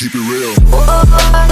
keep it real. Oh, oh, oh.